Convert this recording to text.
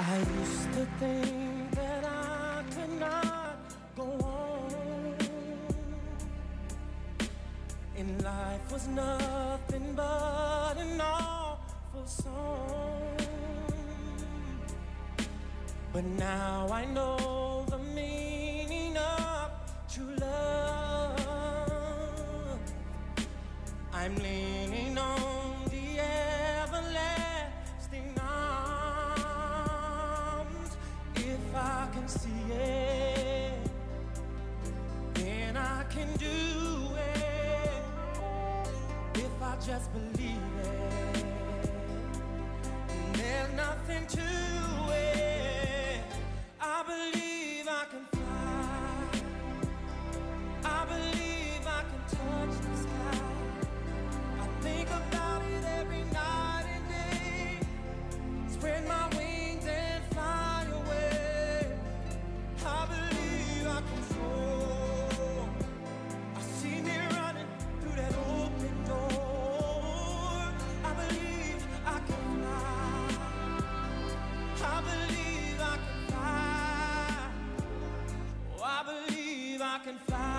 I used to think that I could not go on. And life was nothing but an awful song. But now I know just believe it. And there's nothing to can fly.